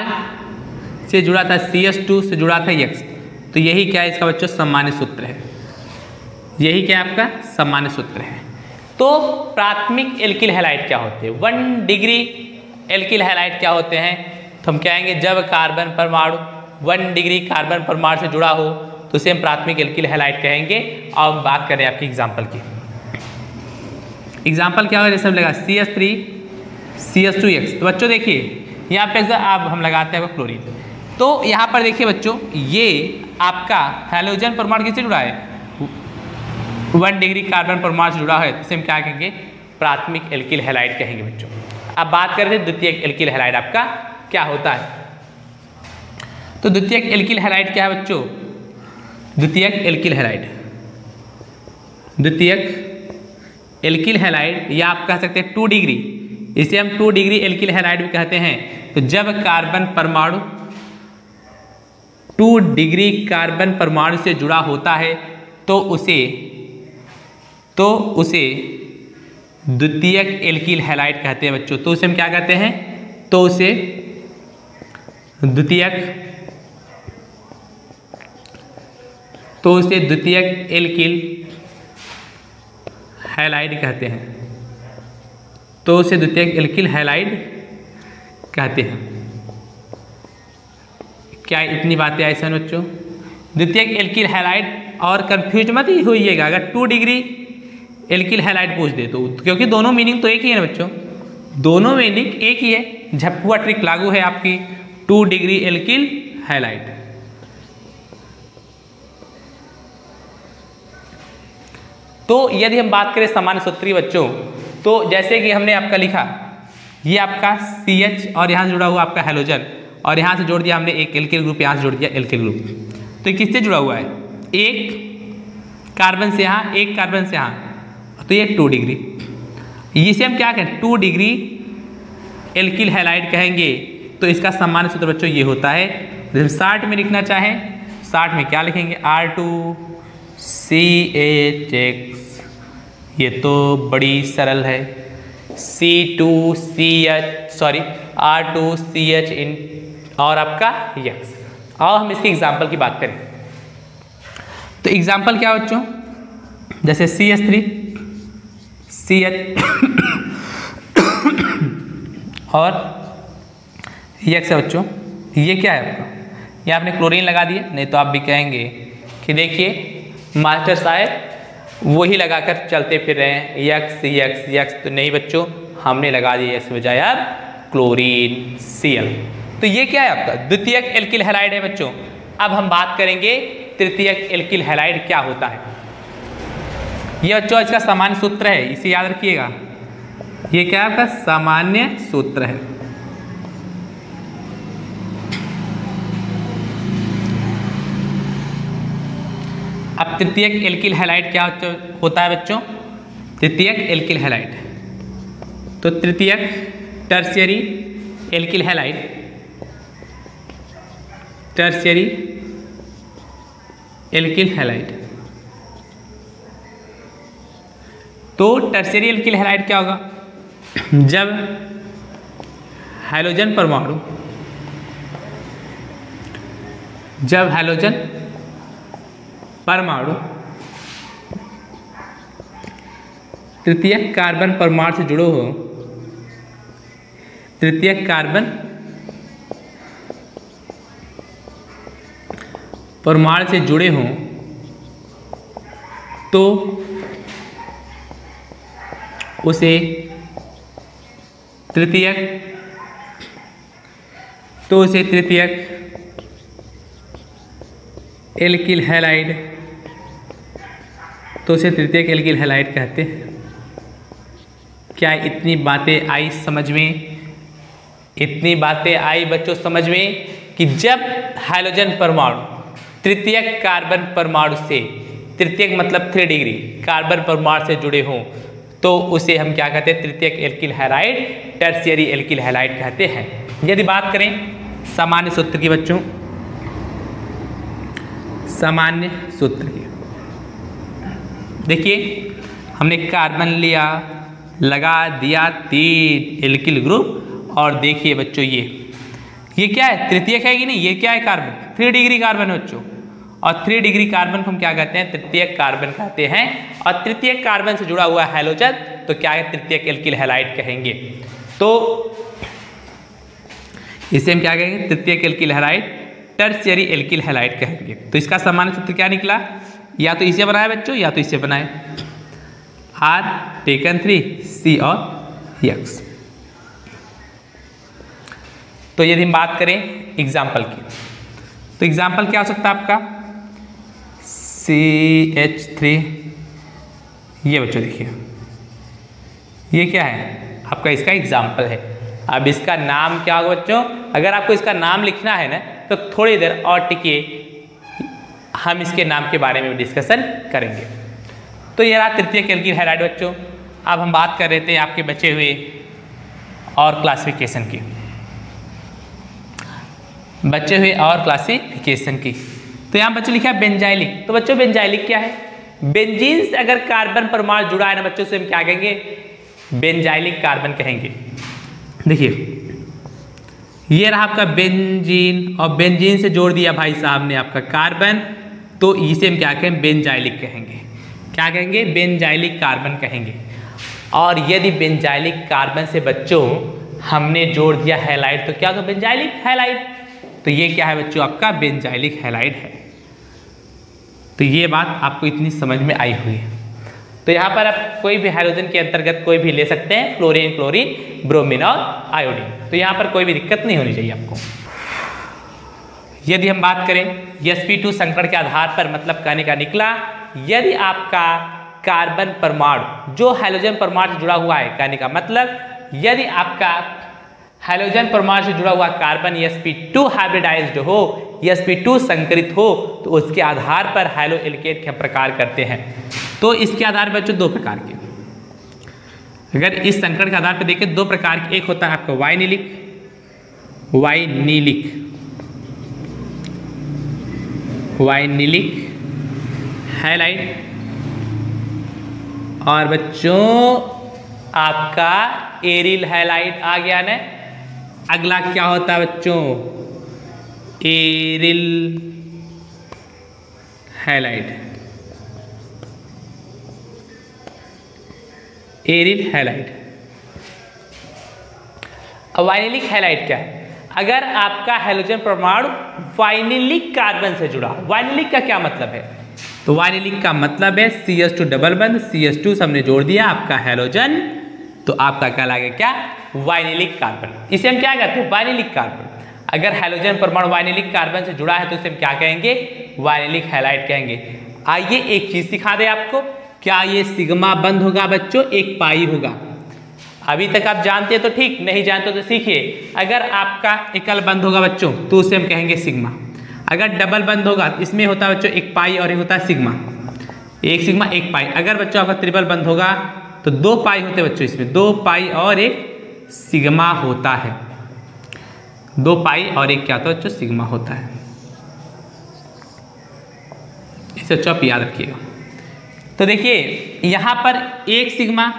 से जुड़ा था सी एस टू से जुड़ा था यक्स तो यही क्या है इसका बच्चों? सम्मान्य सूत्र है। यही क्या आपका? सम्मान्य सूत्र है। तो प्राथमिक एल्किल हैलाइड क्या होते हैं? वन डिग्री एल्किल हैलाइड क्या होते हैं? तो हम कहेंगे जब कार्बन परमाणु वन डिग्री कार्बन परमाणु से जुड़ा हो तो उसे हम प्राथमिक एल्किल हैलाइड कहेंगे। और हम बात करें आपकी एग्ज़ाम्पल की। एग्ज़ाम्पल क्या होगा? जैसे हम लगा C S three C S two X तो बच्चों देखिए, यहाँ पे आप हम लगाते हैं क्लोरीन तो यहाँ पर देखिए बच्चों, ये आपका हेलोजन परमाणु किससे जुड़ा है? वन डिग्री कार्बन परमाणु से जुड़ा है तो हम क्या कहेंगे? प्राथमिक एल्किल हैलाइड कहेंगे बच्चों। अब बात कर रहे थे द्वितीय एल्किल हैलाइड आपका क्या होता है? तो द्वितीय एल्किल हैलाइड क्या है बच्चों? द्वितीय एल्किल हैलाइड द्वितीय एल्किल हैलाइड या आप कह सकते हैं टू डिग्री इसे हम टू डिग्री एल्किल हैलाइड भी कहते हैं। तो जब कार्बन परमाणु टू डिग्री कार्बन परमाणु से जुड़ा होता है तो उसे तो उसे द्वितीयक एल्किल हैलाइड कहते हैं बच्चों। तो उसे हम क्या कहते हैं? तो उसे द्वितीयक तो उसे द्वितीयक एल्किल हैलाइड कहते हैं। तो उसे द्वितीयक एल्किल हैलाइड कहते हैं। क्या इतनी बातें ऐसा बच्चों? द्वितीयक एल्किल हैलाइड और कंफ्यूज मत ही होइएगा, अगर टू डिग्री एल्किल हैलाइड पूछ दे तो। क्योंकि दोनों मीनिंग तो एक ही है ना बच्चों? दोनों मीनिंग एक ही है। झपकुआ ट्रिक लागू है आपकी टू डिग्री एल्किल हैलाइड तो यदि हम बात करें सामान्य सूत्री बच्चों तो जैसे कि हमने आपका लिखा, ये आपका सी एच और यहाँ जुड़ा हुआ आपका हेलोजन और यहाँ से जोड़ दिया हमने एक एल्किल ग्रुप यहाँ से जोड़ दिया एल्किल ग्रुप तो किससे जुड़ा हुआ है? एक कार्बन से यहाँ, एक कार्बन से यहाँ। तो ये टू डिग्री इसे हम क्या कहें? टू डिग्री एल्किल हैलाइड कहेंगे। तो इसका सामान्य सूत्र बच्चों ये होता है जब साठ में लिखना चाहें, साठ में क्या लिखेंगे? R two C H X ये तो बड़ी सरल है। C two C H sorry R two C H इन और आपका यक्स और हम इसकी एग्ज़ाम्पल की बात करें। तो एग्ज़ाम्पल क्या बच्चों? जैसे C S three C H और यक्स है बच्चों? ये क्या है आपका? ये आपने क्लोरीन लगा दिया, नहीं तो आप भी कहेंगे कि देखिए मास्टर साहब वही लगाकर चलते फिर रहे हैं। यक्स यक्स यक्स तो नहीं बच्चों, हमने लगा दिया इस बजाय अब क्लोरीन सीएल तो ये क्या है आपका? द्वितीयक एल्किल हैलाइड है बच्चों। अब हम बात करेंगे तृतीयक एल्किल हैलाइड क्या होता है। ये बच्चों, इसका सामान्य सूत्र है, इसे याद रखिएगा। ये क्या है आपका? सामान्य सूत्र है। अब तृतीयक एल्किल हैलाइड क्या होता है बच्चों? तृतीयक एल्किल हैलाइड तो तृतीयक tertiary alkyl halide tertiary alkyl halide तो टर्सरी एल्किल हैलाइड क्या होगा? जब हाइड्रोजन परमाणु, जब हाइड्रोजन परमाणु तृतीय कार्बन परमाणु से जुड़ो हो तृतीय कार्बन परमाणु से जुड़े हों तो उसे तृतीयक तो उसे तृतीयक एल्किल हैलाइड तो उसे तृतीयक एल्किल हैलाइड कहते हैं। क्या इतनी बातें आई समझ में? इतनी बातें आई बच्चों समझ में कि जब हाइड्रोजन परमाणु तृतीयक कार्बन परमाणु से, तृतीयक मतलब थ्री डिग्री कार्बन परमाणु से जुड़े हों। तो उसे हम क्या कहते हैं? तृतीयक alkyl halide tertiary alkyl halide कहते हैं। यदि बात करें, सामान्य सूत्र की बच्चों, सामान्य सूत्र की। देखिए, हमने कार्बन लिया, लगा दिया तीन एल्किल ग्रुप और देखिए बच्चों ये ये क्या है? तृतीयक है कि नहीं? ये क्या है कार्बन? थ्री डिग्री कार्बन है बच्चों। और थ्री डिग्री कार्बन को हम क्या कहते हैं? तृतीय कार्बन कहते हैं। और तृतीय कार्बन से जुड़ा हुआ हैलोजन तो क्या है? तृतीयक एल्किल हेलाइट कहेंगे। तो इसे हम क्या कहेंगे? तृतीय alkyl halide tertiary alkyl halide कहेंगे। तो इसका सामान्य सूत्र क्या निकला? या तो इसे बनाए बच्चों, या तो इसे बनाए। आर टेकन थ्री सी और यक्स तो यदि हम बात करें एग्ज़ाम्पल की तो एग्ज़ाम्पल क्या हो सकता है आपका? सी एच थ्री ये बच्चों देखिए। ये क्या है? आपका इसका एग्ज़ाम्पल है। अब इसका नाम क्या होगा बच्चों? अगर आपको इसका नाम लिखना है ना तो थोड़ी देर और टिकिए। हम इसके नाम के बारे में डिस्कशन करेंगे। तो ये रहा तृतीय कैलकी हैराइड बच्चों। अब हम बात कर रहे थे आपके बचे हुए और क्लासिफिकेशन की। बचे हुए और क्लासिफिकेशन की। तो यहाँ बच्चों लिखा है बेंजाइलिक तो बच्चों बेंजाइलिक क्या है? बेंजीन से अगर कार्बन परमाणु जुड़ा है ना बच्चों से, हम क्या कहेंगे? बेंजाइलिक कार्बन कहेंगे। देखिए, ये रहा आपका बेंजीन, और बेंजीन से जोड़ दिया भाई साहब ने आपका कार्बन तो इसे हम क्या कहें? बेंजाइलिक कहेंगे। क्या कहेंगे? बेंजाइलिक कार्बन कहेंगे। और यदि बेंजाइलिक कार्बन से बच्चों हमने जोड़ दिया हैलाइड तो क्या होगा? Benzylic halide. तो ये क्या है बच्चों? आपका बेंजाइलिक हैलाइड है। तो ये बात आपको इतनी समझ में आई हुई है। तो यहाँ पर आप कोई भी हाइड्रोजन के अंतर्गत कोई भी ले सकते हैं फ्लोरीन क्लोरीन ब्रोमीन और आयोडीन तो यहाँ पर कोई भी दिक्कत नहीं होनी चाहिए आपको। यदि हम बात करें sp2 संकरण के आधार पर मतलब कहने का निकला, यदि आपका कार्बन परमाणु, जो हाइड्रोजन परमाणु से जुड़ा हुआ है, कहने का मतलब यदि आपका हाइड्रोजन परमाणु से जुड़ा हुआ कार्बन sp2 हाइब्रिडाइज्ड हो sp2 संकरित हो तो उसके आधार पर हाइलो एल्केट के प्रकार करते हैं। तो इसके आधार पर बच्चों, दो प्रकार के। अगर इस संकरण के आधार पर देखें, दो प्रकार के। एक होता है आपका वाइनिलिक वाइनिलिक वाइनिलिक हाइलाइट और बच्चों, आपका एरिल हाइलाइट आ गया ना। अगला क्या होता है बच्चों? Aryl halide aryl halide vinylic halide क्या है? अगर आपका हेलोजन परमाणु वाइनिलिक कार्बन से जुड़ा वाइनिलिक का क्या मतलब है? तो वाइनिलिक का मतलब है सी एस टू डबल बंद सी एस टू सबने जोड़ दिया, आपका हेलोजन तो आपका क्या लगे क्या? वाइनिलिक कार्बन इसे हम क्या कहते हैं? वाइनिलिक कार्बन अगर हेलोजन परमाणु वाइनिलिक कार्बन से जुड़ा है तो इसे हम क्या कहेंगे? वाइनिलिक हैलाइड कहेंगे. आइए एक चीज़ सिखा दे आपको. क्या ये सिग्मा बंद होगा बच्चों? एक पाई होगा. अभी तक आप जानते हैं तो ठीक, नहीं जानते तो सीखिए. अगर आपका एकल बंद होगा बच्चों तो उसे हम कहेंगे सिग्मा अगर डबल बंद होगा, इसमें होता है बच्चों एक पाई और एक होता है सिग्मा एक सिग्मा एक पाई. अगर बच्चों आपका त्रिबल बंद होगा तो दो पाई होते बच्चों इसमें। दो पाई और एक सिग्मा होता है। दो पाई और एक क्या होता है बच्चों? सिग्मा होता है। इसे बच्चों आप याद रखिएगा। तो देखिए, यहाँ पर एक सिग्मा,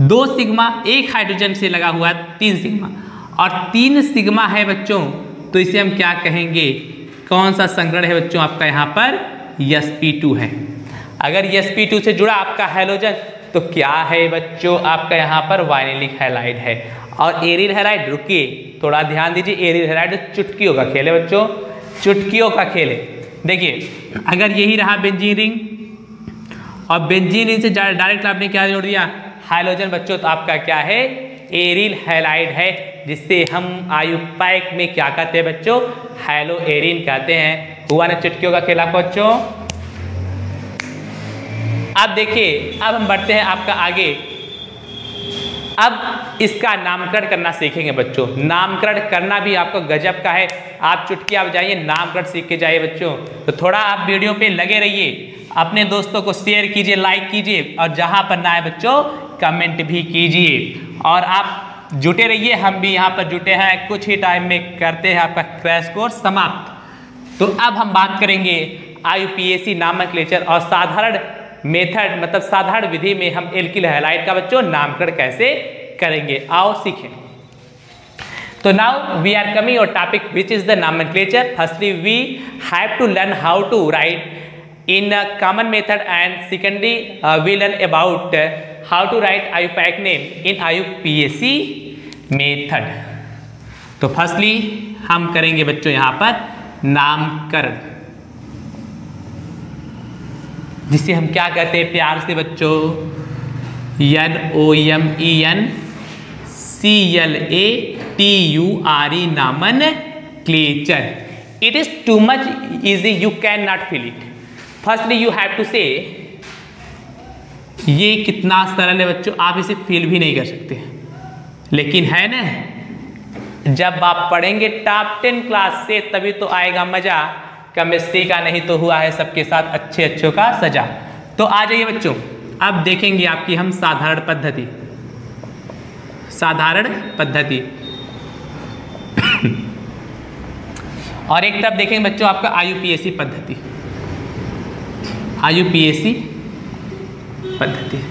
दो सिग्मा, एक हाइड्रोजन से लगा हुआ है, तीन सिग्मा। और तीन सिग्मा है बच्चों तो इसे हम क्या कहेंगे? कौन सा संग्रह है बच्चों आपका यहाँ पर? यस है। अगर यस से जुड़ा आपका हाइड्रोजन तो क्या है बच्चों? आपका यहाँ पर वाइनिलिक हैलाइड है। और एरिल हैलाइड रुकिए, थोड़ा ध्यान दीजिए एरिल हैलाइड चुटकियों का खेल है बच्चों। चुटकियों का खेल है। देखिए, अगर यही रहा बेंजीन रिंग और बेंजीन रिंग से डायरेक्ट आपने क्या जोड़ दिया? हाइलोजन बच्चों तो आपका क्या है? एरिल हैलाइड है, जिससे हम आयु पैक में क्या कहते हैं बच्चों? हैलो एरिन कहते हैं। हुआ ना चुटकियों का खेला बच्चों? अब देखिए, अब हम बढ़ते हैं आपका आगे। अब इसका नामकरण करना सीखेंगे बच्चों। नामकरण करना भी आपको गजब का है। आप चुटकी आप जाइए, नामकरण सीख के जाइए बच्चों। तो थोड़ा आप वीडियो पे लगे रहिए। अपने दोस्तों को शेयर कीजिए लाइक कीजिए और जहाँ पर ना आए बच्चों कमेंट भी कीजिए। और आप जुटे रहिए, हम भी यहाँ पर जुटे हैं। कुछ ही टाइम में करते हैं आपका क्रैश कोर्स समाप्त। तो अब हम बात करेंगे आई नामक लेक्चर और साधारण मेथड मतलब साधारण विधि में हम एल्किल हैलाइड का बच्चों नामकरण कैसे करेंगे? आओ सीखें। तो now we are coming your topic which is the nomenclature firstly we have to learn how to write in common method and secondly we learn about how to write IUPAC name in IUPAC method तो फर्स्टली हम करेंगे बच्चों यहाँ पर नामकरण। जिसे हम क्या कहते हैं? प्यार से बच्चों। N O M E N C L A T U R E nomenclature. It is too much easy you can not feel it firstly you have to say ये कितना सरल है बच्चों, आप इसे फील भी नहीं कर सकते। लेकिन है ना, जब आप पढ़ेंगे टॉप टेन क्लास से, तभी तो आएगा मज़ा। केमिस्ट्री का नहीं तो हुआ है सबके साथ अच्छे अच्छों का सजा। तो आ जाइए बच्चों, अब देखेंगे आपकी हम साधारण पद्धति। साधारण पद्धति। और एक तरफ़ देखेंगे बच्चों आपका आयुपीएससी पद्धति। आयुपीएससी पद्धति।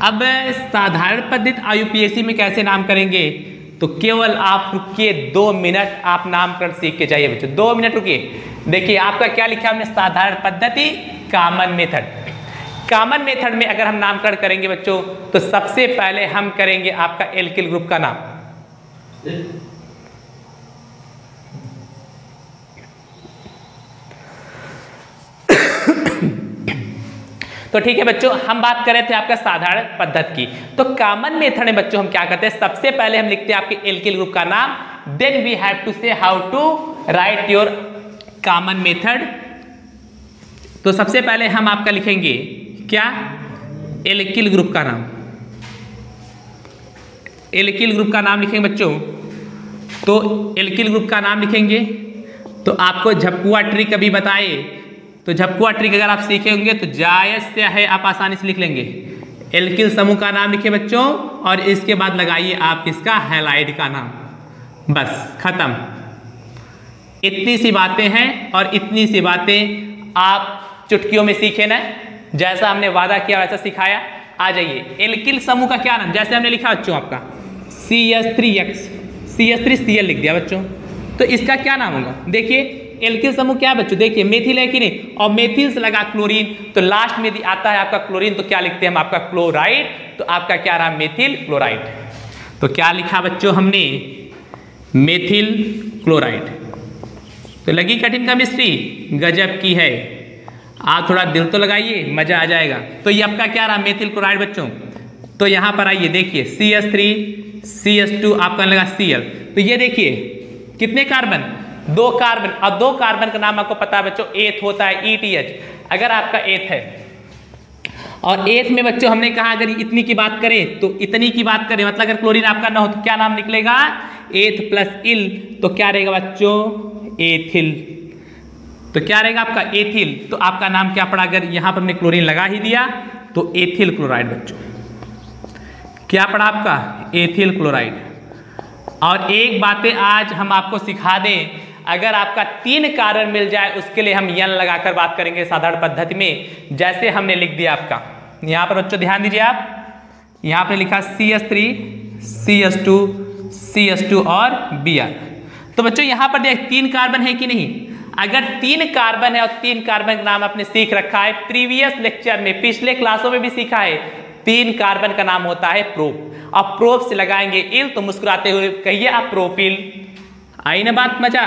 अब साधारण पद्धति आयुपीएससी में कैसे नाम करेंगे? तो केवल आप रुकिए दो मिनट आप नामकरण सीख के जाइए बच्चों। दो मिनट रुकिए। देखिए, आपका क्या लिखा हमने? साधारण पद्धति कामन मेथड कामन मेथड में अगर हम नामकरण करेंगे बच्चों तो सबसे पहले हम करेंगे आपका एल्किल ग्रुप का नाम। तो ठीक है बच्चों, हम बात कर रहे थे आपका साधारण पद्धति की। तो कॉमन मेथड में बच्चों हम क्या करते हैं, सबसे पहले हम लिखते हैं आपके एल्किल ग्रुप का नाम then we have to say how to write your common method तो सबसे पहले हम आपका लिखेंगे, क्या? एल्किल ग्रुप का नाम। एल्किल ग्रुप का नाम लिखेंगे बच्चों। तो एल्किल ग्रुप का नाम लिखेंगे। तो आपको झपकुआ ट्री कभी बताए तो झपकुआ ट्रिक अगर आप सीखे होंगे तो जायज़ से है, आप आसानी से लिख लेंगे। एल्किल समूह का नाम लिखे बच्चों, और इसके बाद लगाइए आप इसका हेलाइड का नाम। बस, खत्म। इतनी सी बातें हैं, और इतनी सी बातें आप चुटकियों में सीखे ना, जैसा हमने वादा किया, वैसा सिखाया। आ जाइए। एल्किल समूह का क्या नाम? जैसे हमने लिखा बच्चों आपका। C S three X C S three C L लिख दिया बच्चों। तो इसका क्या नाम होगा? देखिए एल्किल समूह क्या बच्चों? देखिए मेथिल है कि नहीं? और मेथिल से लगा क्लोरीन तो लास्ट में आता है आपका क्लोरीन तो क्या लिखते हैं हम? आपका क्लोराइड तो आपका क्या रहा? मेथिल क्लोराइड तो क्या लिखा बच्चों हमने? मेथिल क्लोराइड तो लगी कठिन केमिस्ट्री गजब की है। आप थोड़ा दिल तो लगाइए, मज़ा आ जाएगा। तो ये आपका क्या रहा? मेथिल क्लोराइड बच्चों। तो यहाँ पर आइए, देखिए C S three C S two आपका लगा सी एल तो ये देखिए, कितने कार्बन दो कार्बन और दो कार्बन का नाम आपको पता है बच्चों, एथ होता है ई टी एच अगर आपका एथ है, और एथ में बच्चों हमने कहा अगर इतनी की बात करें तो इतनी की बात करें मतलब अगर क्लोरीन आपका ना हो तो क्या नाम निकलेगा? Eth plus yl. तो क्या रहेगा बच्चों? एथिल। तो क्या रहेगा आपका? एथिल। तो आपका नाम क्या पड़ा? अगर यहाँ पर हमने क्लोरीन लगा ही दिया तो एथिल क्लोराइड बच्चों। क्या पड़ा आपका? एथिल क्लोराइड और एक बातें आज हम आपको सिखा दें अगर आपका तीन कारण मिल जाए, उसके लिए हम यन लगाकर बात करेंगे साधारण पद्धति में। जैसे हमने लिख दिया आपका। यहाँ पर बच्चों ध्यान दीजिए आप। यहाँ पर लिखा C S three C S two C S two और बी आर तो बच्चों, यहाँ पर देख, तीन कार्बन है कि नहीं? अगर तीन कार्बन है और तीन कार्बन का नाम आपने सीख रखा है, प्रीवियस लेक्चर में, पिछले क्लासों में भी सीखा है, तीन कार्बन का नाम होता है प्रोप अब प्रोप से लगाएँगे इल तो मुस्कुराते हुए कहिए आप प्रोपिल। आई ना बात मज़ा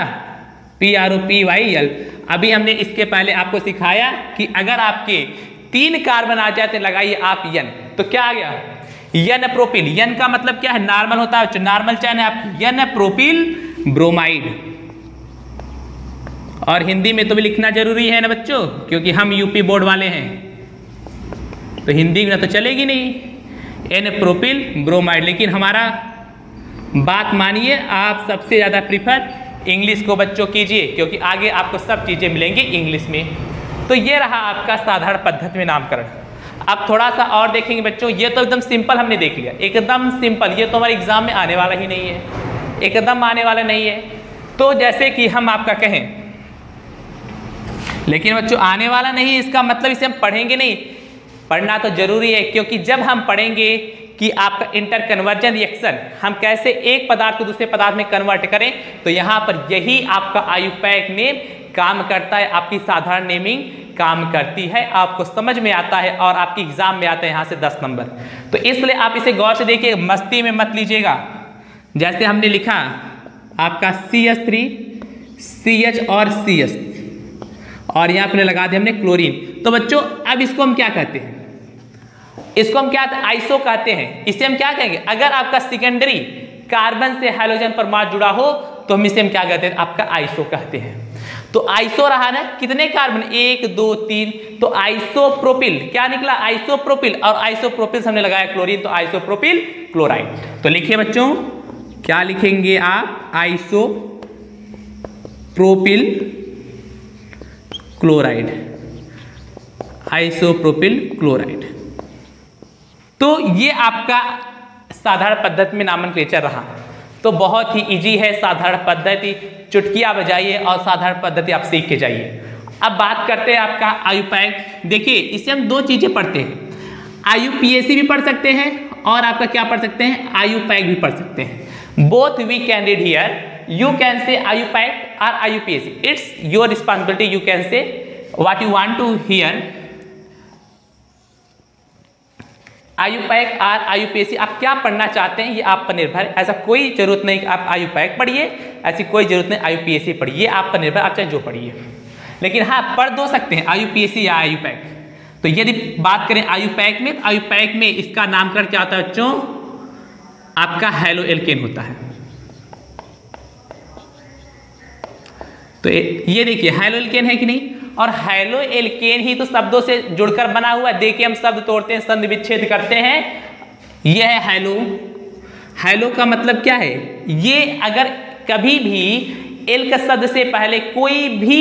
P R O P Y L अभी हमने इसके पहले आपको सिखाया कि अगर आपके तीन कार्बन आ जाए तो लगाइए आप यन तो क्या आ गया? यन प्रोपिल। यन का मतलब क्या है? नॉर्मल होता है। नॉर्मल चैन है आप यन प्रोपिल ब्रोमाइड। और हिंदी में तो भी लिखना ज़रूरी है ना बच्चों? क्योंकि हम यूपी बोर्ड वाले हैं। तो हिंदी में तो चलेगी नहीं। N propyl bromide. लेकिन हमारा बात मानिए, आप सबसे ज़्यादा प्रीफर इंग्लिश को बच्चों कीजिए, क्योंकि आगे आपको सब चीज़ें मिलेंगी इंग्लिश में। तो ये रहा आपका साधारण पद्धति में नामकरण। अब थोड़ा सा और देखेंगे बच्चों, ये तो एकदम सिंपल हमने देख लिया। एकदम सिंपल ये तो हमारे एग्ज़ाम में आने वाला ही नहीं है। एकदम आने वाला नहीं है। तो जैसे कि हम आपका कहें, लेकिन बच्चों, आने वाला नहीं, इसका मतलब इसे हम पढ़ेंगे नहीं। पढ़ना तो ज़रूरी है, क्योंकि जब हम पढ़ेंगे कि आपका इंटर कन्वर्जन रिएक्शन हम कैसे एक पदार्थ को दूसरे पदार्थ में कन्वर्ट करें? तो यहाँ पर यही आपका आयुपैक नेम काम करता है, आपकी साधारण नेमिंग काम करती है। आपको समझ में आता है और आपकी एग्ज़ाम में आता है यहाँ से दस नंबर। तो इसलिए आप इसे गौर से देखिए, मस्ती में मत लीजिएगा। जैसे हमने लिखा, आपका C S three C H और सी एस और यहाँ पर लगा दिया हमने क्लोरीन तो बच्चों, अब इसको हम क्या कहते हैं? इसको हम क्या आइसो कहते हैं। इसे हम क्या कहेंगे? अगर आपका सेकेंडरी कार्बन से हाइड्रोजन परमाणु जुड़ा हो तो हम इसे हम क्या कहते हैं? आपका आइसो कहते हैं। तो आइसो रहा ना, कितने कार्बन एक, दो, तीन। तो आइसोप्रोपिल क्या निकला? आइसोप्रोपिल और आइसोप्रोपिल हमने लगाया क्लोरीन तो आइसोप्रोपिल क्लोराइड तो लिखिए बच्चों, क्या लिखेंगे आप? Isopropyl chloride isopropyl chloride तो ये आपका साधारण पद्धति में नामन क्लेचर रहा। तो बहुत ही इजी है, साधारण पद्धति। चुटकिया बजाइए और साधारण पद्धति आप सीख के जाइए। अब बात करते हैं आपका आयु पैक। देखिए इसे हम दो चीज़ें पढ़ते हैं। आयु भी पढ़ सकते हैं और आपका क्या पढ़ सकते हैं? आयु पैक भी पढ़ सकते हैं। Both we can read here you can say IUPAC और IU it's your responsibility you can say what you want to here IUPAC or IU PSC आप क्या पढ़ना चाहते हैं, ये आप पर निर्भर है। ऐसा कोई ज़रूरत नहीं आप आयु पैक पढ़िए, ऐसी कोई ज़रूरत नहीं, आयु पीएससी पढ़िए, आप पर निर्भर, आप चाहे जो पढ़िए। लेकिन हाँ पढ़ दो सकते हैं, आयु पीएससी या आयु पैक। तो यदि बात करें आयु पैक में आयु पैक में इसका नामकरण क्या होता है बच्चों? आपका हेलो एल्केन होता है। तो ये देखिए, हेलो एल्केन है कि नहीं? और हैलो एल्केन ही तो शब्दों से जुड़कर बना हुआ है। देखिए, हम शब्द तोड़ते हैं संधि विच्छेद करते हैं। यह है हैलो। हैलो का मतलब क्या है? ये अगर कभी भी एल का शब्द से पहले कोई भी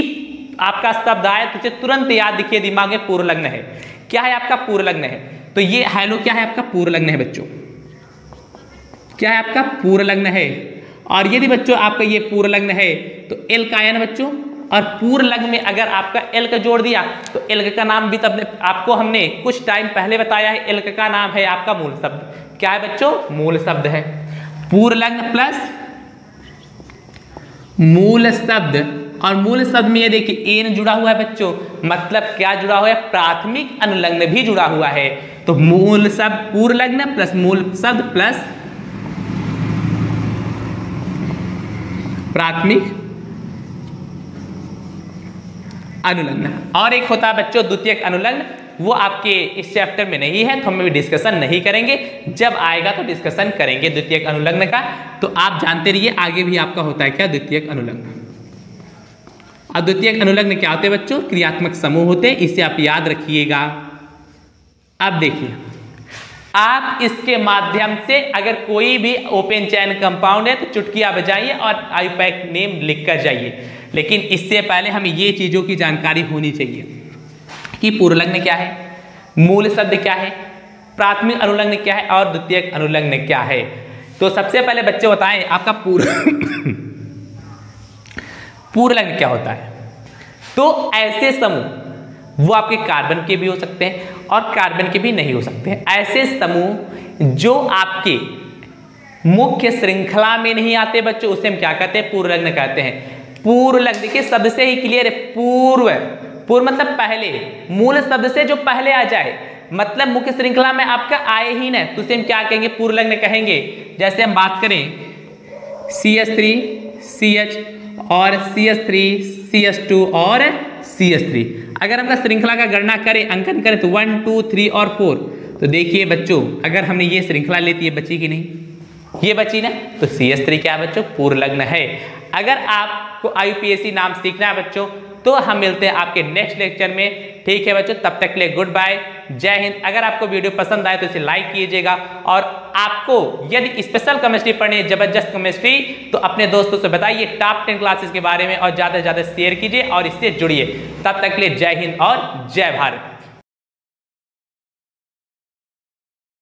आपका शब्द आए तो उसे तुरंत याद दिखिए, दिमाग में पूर्व लग्न है। क्या है आपका पूर्व लग्न है? तो ये हैलो, क्या है आपका पूर्व लग्न है बच्चों? क्या है आपका पूर्व लग्न है? और यदि बच्चों, आपका ये पूर्व लग्न है तो एल का आया ना बच्चों? और पूर्व लग्न में अगर आपका एल्क जोड़ दिया तो एल्क का नाम भी तब आपको हमने कुछ टाइम पहले बताया है, एल्क का नाम है आपका मूल शब्द। क्या है बच्चों? मूल शब्द है। पूर्व लग्न प्लस मूल शब्द। और मूल शब्द में ये देखिए, एन जुड़ा हुआ है बच्चों मतलब क्या जुड़ा हुआ है? प्राथमिक अनुलग्न भी जुड़ा हुआ है। तो मूल शब्द पूर्व लग्न प्लस मूल शब्द प्लस प्राथमिक अनुलग्न। और एक होता है बच्चों, द्वितीय अनुलग्न। वो आपके इस चैप्टर में नहीं है तो हम भी डिस्कशन नहीं करेंगे। जब आएगा तो डिस्कशन करेंगे द्वितीय अनुलग्न का। तो आप जानते रहिए, आगे भी आपका होता है क्या? द्वितीय अनुलग्न। और द्वितीय अनुलग्न क्या होते हैं बच्चों? क्रियात्मक समूह होते हैं। इसे आप याद रखिएगा। अब देखिए। आप इसके माध्यम से अगर कोई भी ओपन चैन कंपाउंड है तो चुटकिया बजाइए और आयुपैक नेम लिख कर जाइए। लेकिन इससे पहले हमें ये चीज़ों की जानकारी होनी चाहिए कि पूर्वलग्न क्या है, मूल शब्द क्या है, प्राथमिक अनुलग्न क्या है और द्वितीय अनुलग्न क्या है। तो सबसे पहले बच्चे बताएँ, आपका पूर्व पूर्वलग्न क्या होता है? तो ऐसे समूह, वो आपके कार्बन के भी हो सकते हैं और कार्बन के भी नहीं हो सकते ऐसे समूह जो आपके मुख्य श्रृंखला में नहीं आते बच्चों, उसे हम क्या कहते हैं? पूर्व लग्न कहते हैं। पूर्वलग्न, देखिए, सबसे ही क्लियर है, पूर्व। पूर्व मतलब पहले। मूल शब्द से जो पहले आ जाए मतलब मुख्य श्रृंखला में आपका आए ही ना तो उसे हम क्या कहेंगे? पूर्व लग्न कहेंगे। जैसे हम बात करें C S three C H और C S three C S two और सी एस थ्री अगर हम श्रृंखला का गणना करें, अंकन करें तो वन टू थ्री और फोर तो देखिए बच्चों, अगर हमने ये श्रृंखला लेती है बची की नहीं? ये बची ना? तो सी एस थ्री क्या बच्चों? पूर्व लग्न है। अगर आपको आई नाम सीखना है बच्चों तो हम मिलते हैं आपके नेक्स्ट लेक्चर में। ठीक है बच्चों, तब तक के लिए गुड बाय जय हिंद। अगर आपको वीडियो पसंद आए तो इसे लाइक कीजिएगा। और आपको यदि स्पेशल केमिस्ट्री पढ़नी है, ज़बरदस्त केमिस्ट्री तो अपने दोस्तों से बताइए टॉप टेन क्लासेस के बारे में और ज़्यादा से ज़्यादा शेयर कीजिए और इससे जुड़िए। तब तक के लिए जय हिंद और जय भारत।